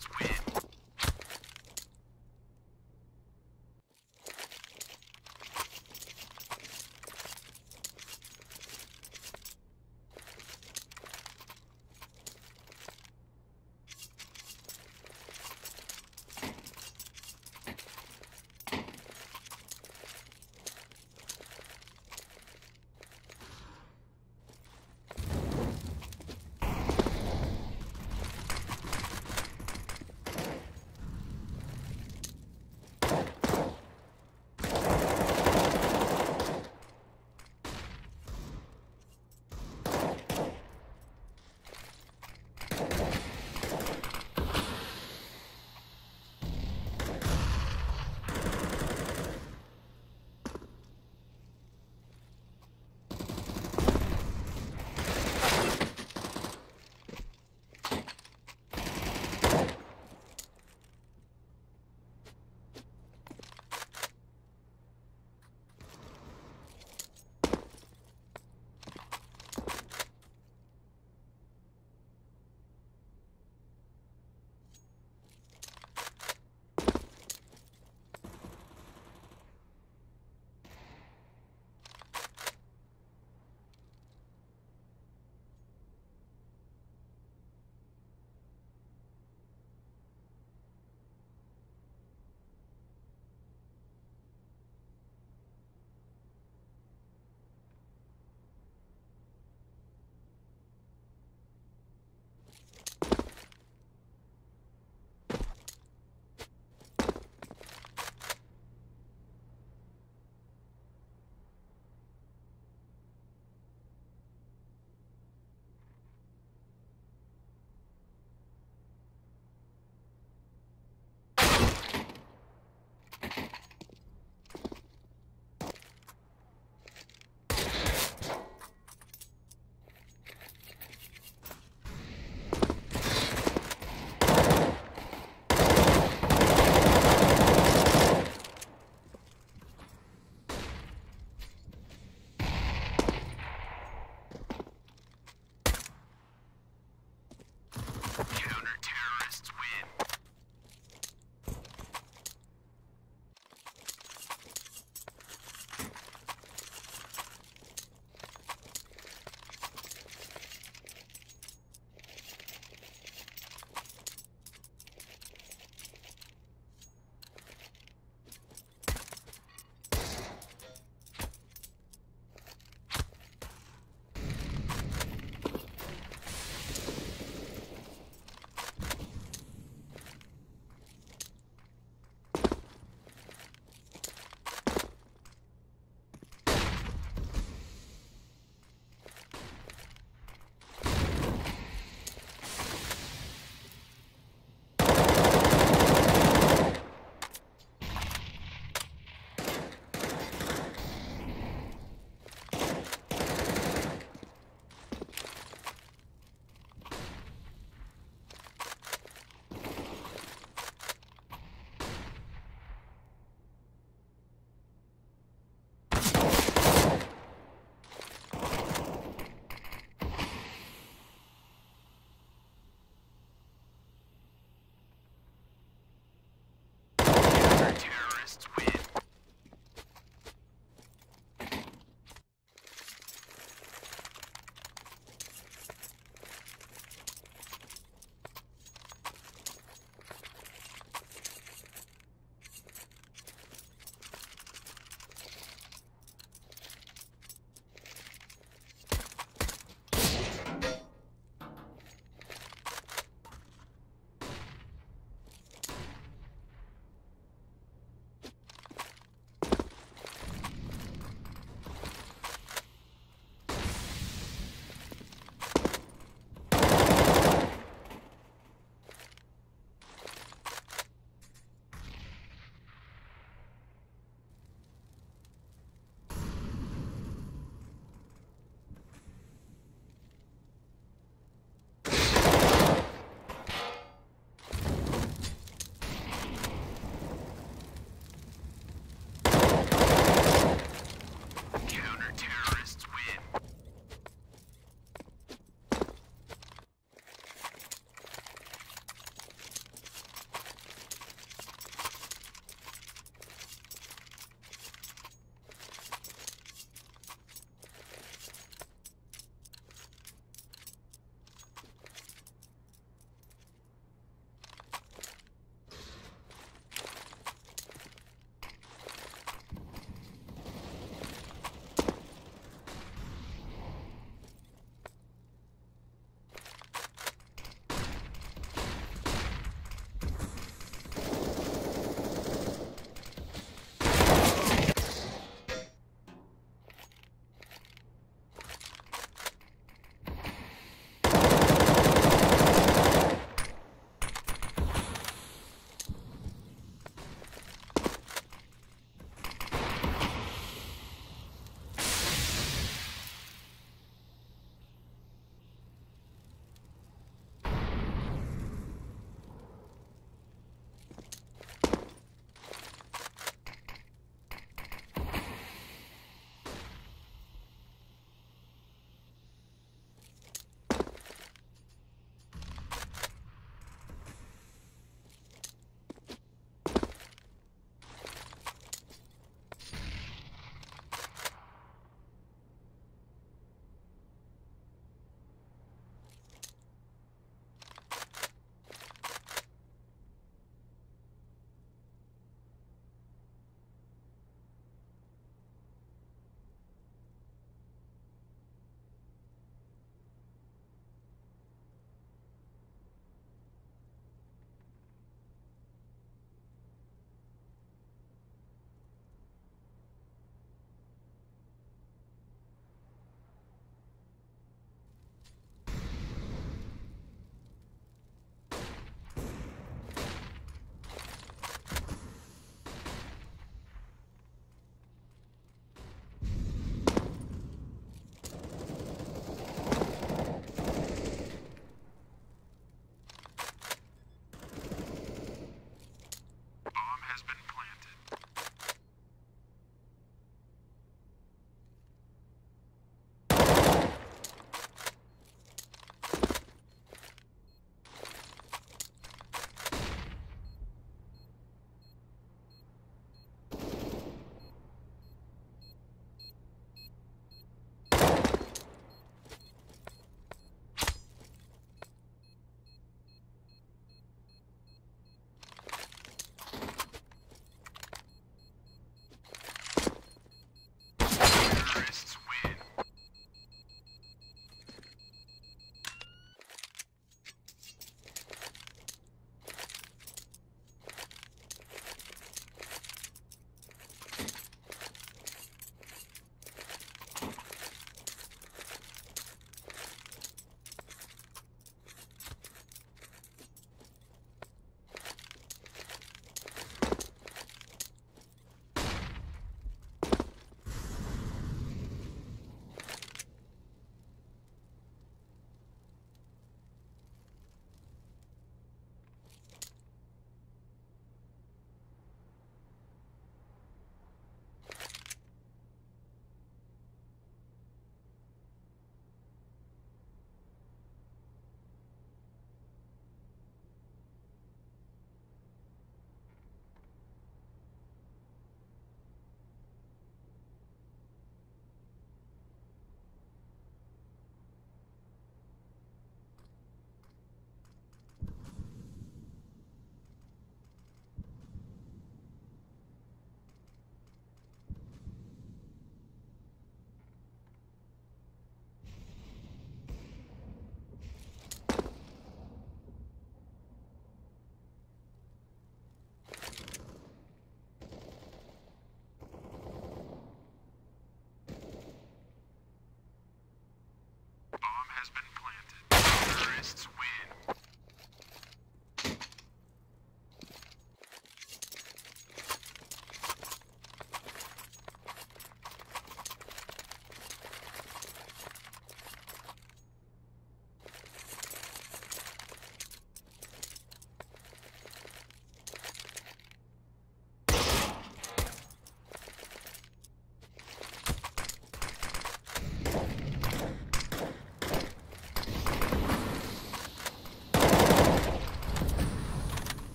squid.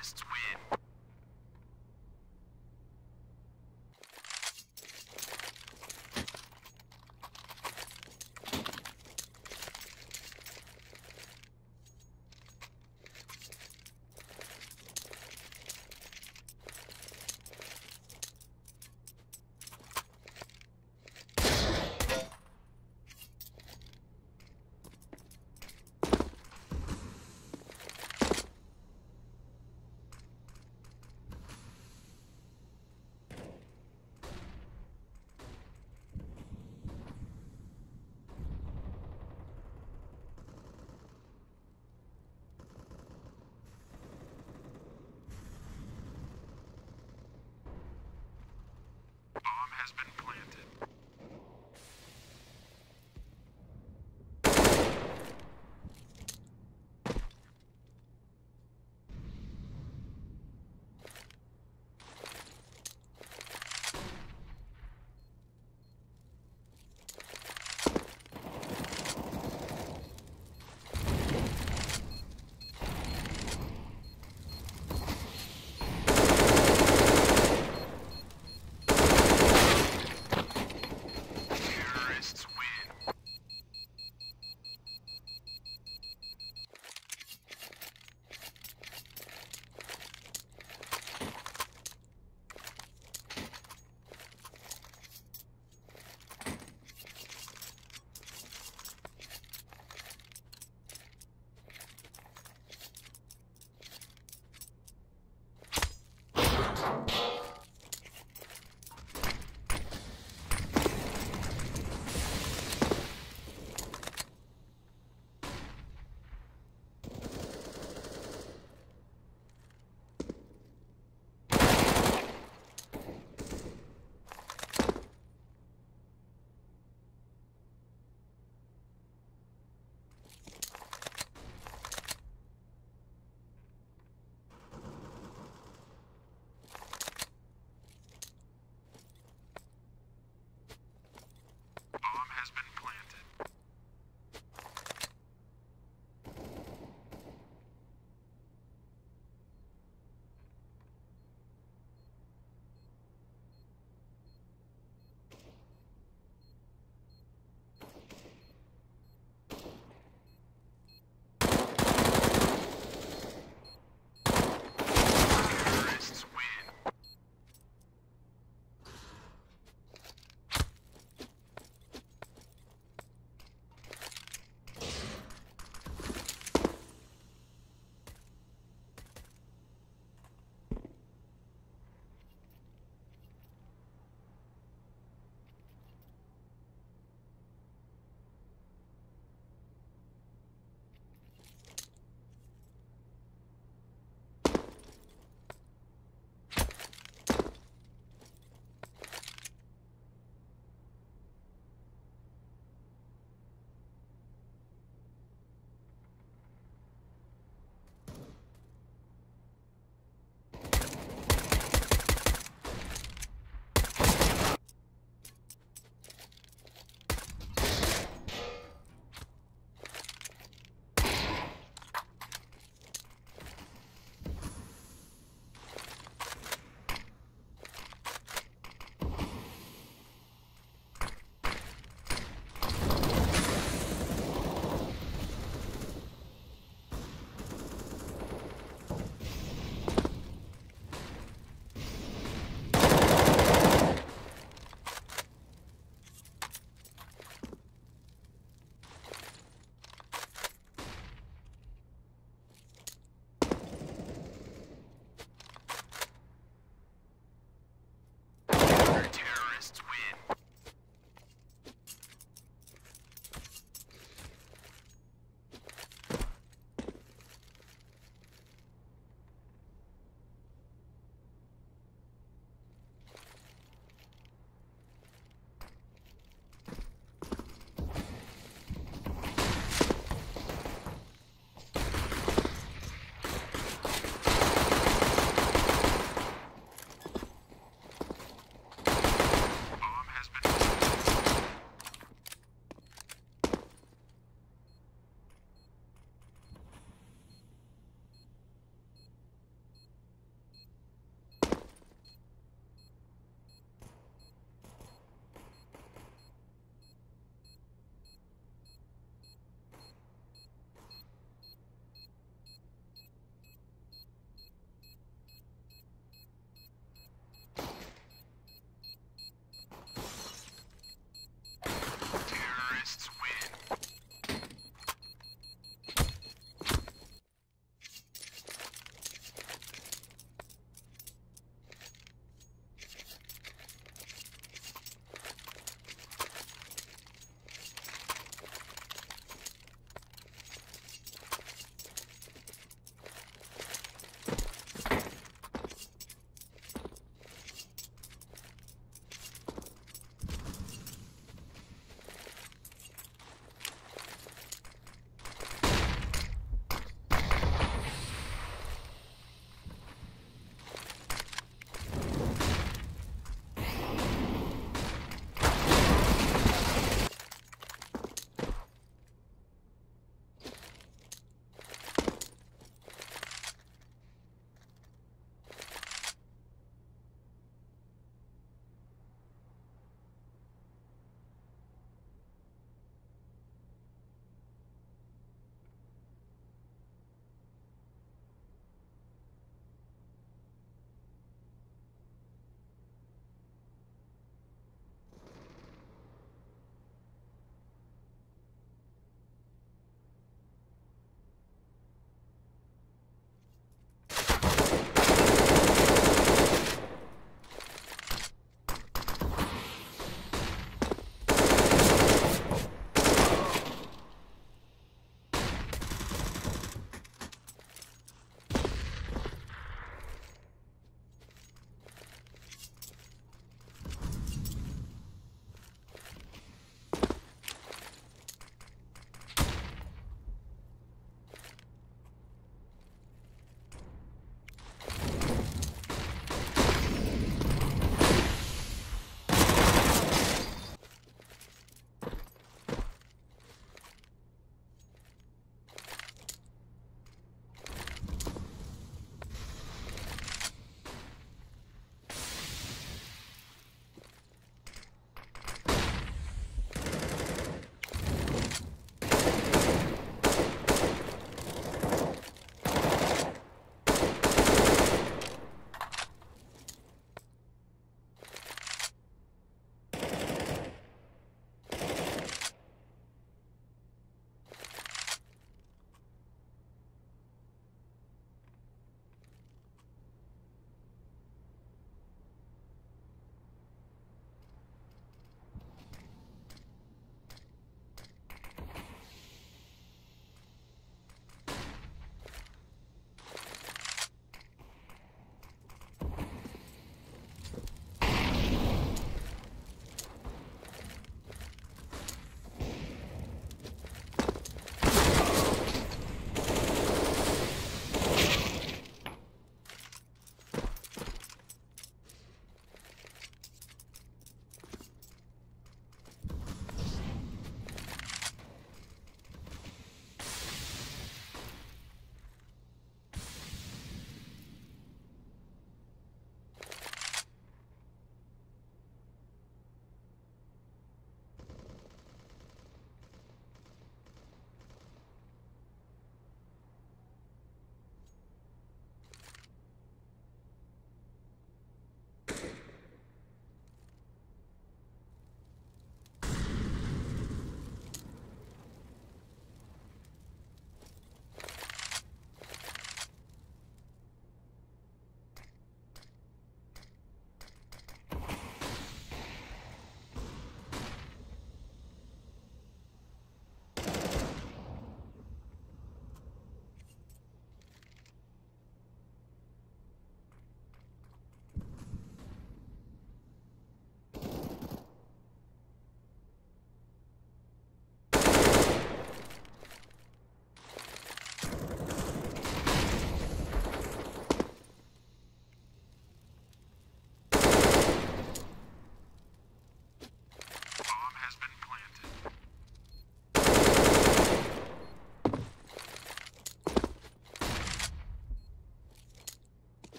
Terrorists win.